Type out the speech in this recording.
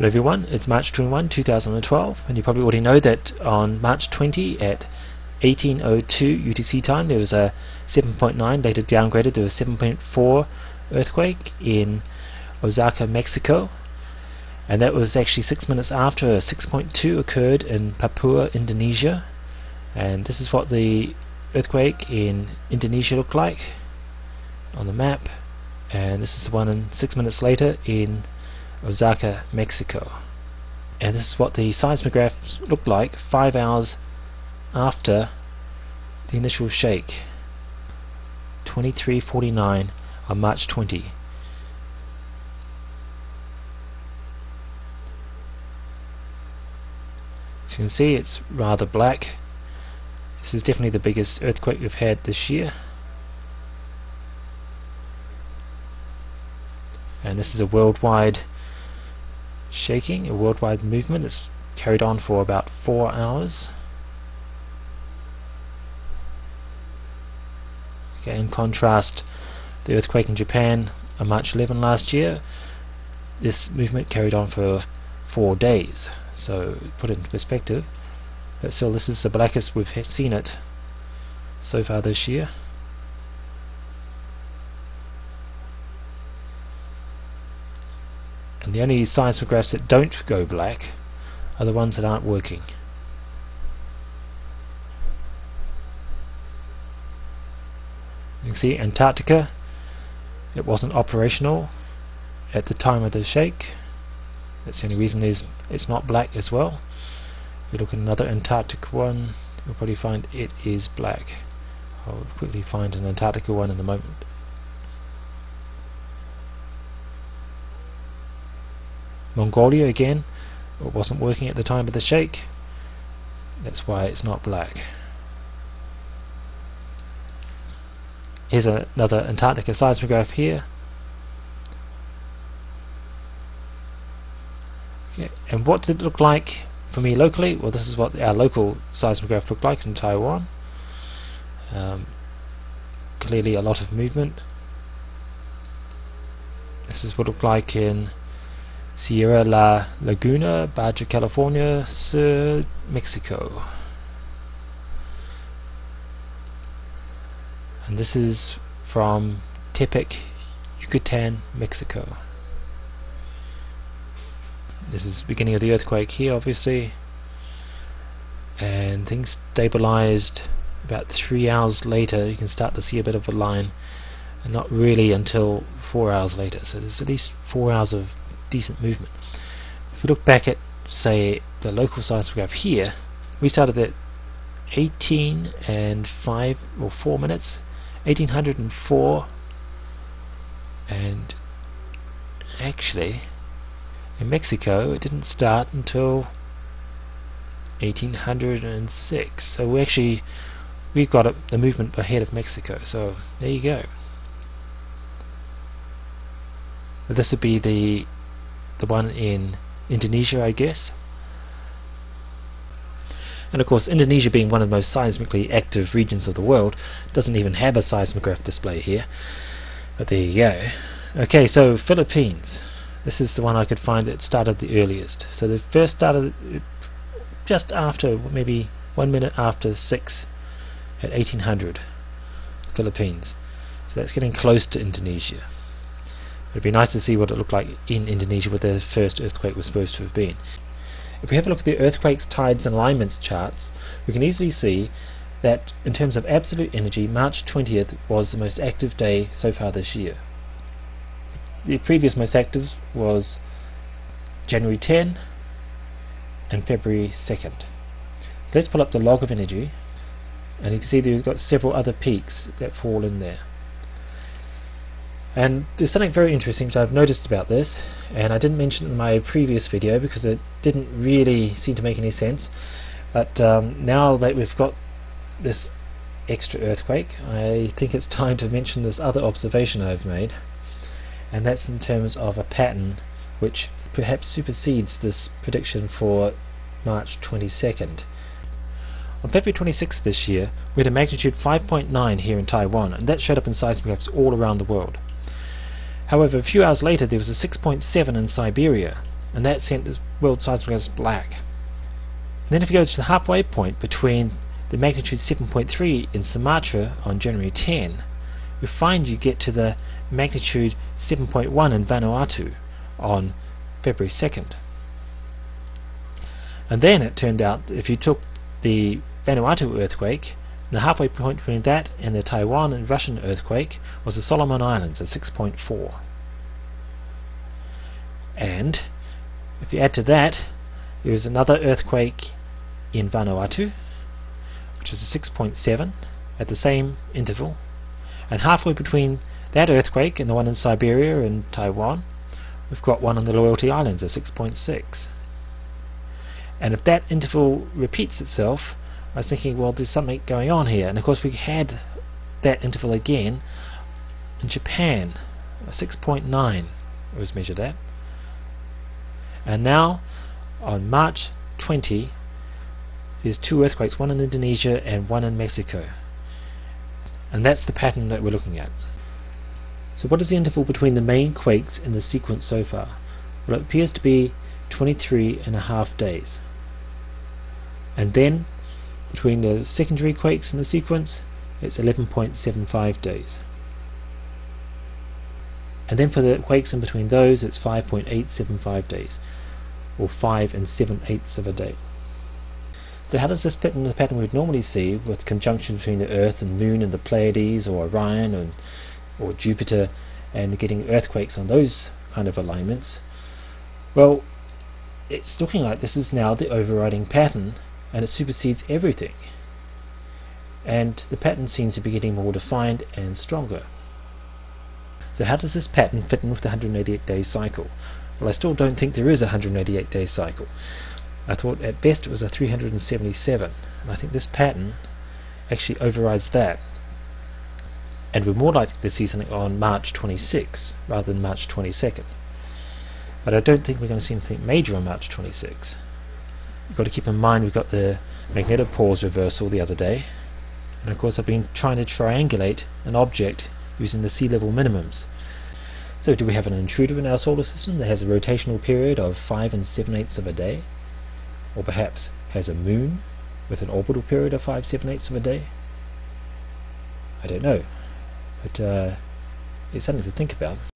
Hello everyone, it's March 21, 2012, and you probably already know that on March 20 at 1802 UTC time there was a 7.9, later downgraded, to a 7.4 earthquake in Oaxaca, Mexico, and that was actually six minutes after a 6.2 occurred in Papua, Indonesia, and this is what the earthquake in Indonesia looked like on the map, and this is the one in six minutes later in Oaxaca, Mexico. And this is what the seismographs looked like five hours after the initial shake. 2349 on March 20. As you can see it's rather black. This is definitely the biggest earthquake we've had this year. And this is a worldwide shaking, a worldwide movement. It's carried on for about four hours. Okay, in contrast, the earthquake in Japan on March 11 last year, this movement carried on for four days. So, put it into perspective, but still, this is the blackest we've seen it so far this year. And the only seismographs that don't go black are the ones that aren't working. You can see Antarctica, it wasn't operational at the time of the shake. That's the only reason is it's not black as well. If you look at another Antarctic one, you'll probably find it is black. I'll quickly find an Antarctica one in the moment. Mongolia again. It wasn't working at the time of the shake that's why it's not black. Here's another Antarctica seismograph here. Okay. and what did it look like for me locally? Well this is what our local seismograph looked like in Taiwan. Um, clearly a lot of movement. This is what it looked like in Sierra La Laguna, Baja California, Sur, Mexico. And this is from Tepich, Yucatan, Mexico. This is beginning of the earthquake here, obviously. And things stabilized about three hours later. You can start to see a bit of a line. And not really until four hours later. So there's at least four hours of decent movement. If we look back at, say, the local seismograph here, we started at 18 and 5 or 4 minutes, 1804, and actually, in Mexico, it didn't start until 1806. So we actually we've got a, the movement ahead of Mexico. So there you go. This would be the the one in Indonesia I guess. And of course Indonesia being one of the most seismically active regions of the world doesn't even have a seismograph display here. But there you go. Okay so Philippines. This is the one I could find. That started the earliest. So the first started uh, just after maybe one minute after six at 1800 Philippines. So that's getting close to Indonesia It'd be nice to see what it looked like in Indonesia where the first earthquake was supposed to have been. If we have a look at the earthquakes, tides and alignments charts, we can easily see that in terms of absolute energy, March 20th was the most active day so far this year. The previous most active was January 10 and February 2nd. Let's pull up the log of energy and you can see that we've got several other peaks that fall in there. And there's something very interesting which I've noticed about this, and I didn't mention it in my previous video because it didn't really seem to make any sense. But um, now that we've got this extra earthquake, I think it's time to mention this other observation I've made, and that's in terms of a pattern which perhaps supersedes this prediction for March 22nd. On February 26th this year, we had a magnitude 5.9 here in Taiwan, and that showed up in seismographs all around the world. However, a few hours later there was a 6.7 in Siberia, and that sent the world seismograph black. And then if you go to the halfway point between the magnitude 7.3 in Sumatra on January 10, you find you get to the magnitude 7.1 in Vanuatu on February 2nd. And then it turned out if you took the Vanuatu earthquake, the halfway point between that and the Taiwan and Russian earthquake was the Solomon Islands at 6.4. And if you add to that, there is another earthquake in Vanuatu, which is a 6.7 at the same interval, and halfway between that earthquake and the one in Siberia and Taiwan, we've got one on the Loyalty Islands at 6.6. And if that interval repeats itself, I was thinking, well, there's something going on here. And of course, we had that interval again in Japan, 6.9 was measured at. And now, on March 20, there's two earthquakes, one in Indonesia and one in Mexico. And that's the pattern that we're looking at. So what is the interval between the main quakes in the sequence so far? Well, it appears to be 23 and a half days. And then between the secondary quakes in the sequence, it's 11.75 days. And then for the quakes in between those, it's 5.875 days, or 5 and 7 eighths of a day. So how does this fit in the pattern we'd normally see with conjunction between the Earth and Moon and the Pleiades or Orion and, or Jupiter and getting earthquakes on those kind of alignments? Well, it's looking like this is now the overriding pattern and it supersedes everything. And the pattern seems to be getting more defined and stronger. So how does this pattern fit in with the 188 day cycle? Well, I still don't think there is a 188 day cycle. I thought at best it was a 377, and I think this pattern actually overrides that. And we're more likely to see something on March 26 rather than March 22nd. But I don't think we're going to see anything major on March 26 you've got to keep in mind we've got the magnetopause reversal the other day and of course I've been trying to triangulate an object using the sea level minimums. So do we have an intruder in our solar system that has a rotational period of 5 and 7 eighths of a day? Or perhaps has a moon with an orbital period of 5 7 eighths of a day? I don't know, but uh, it's something to think about.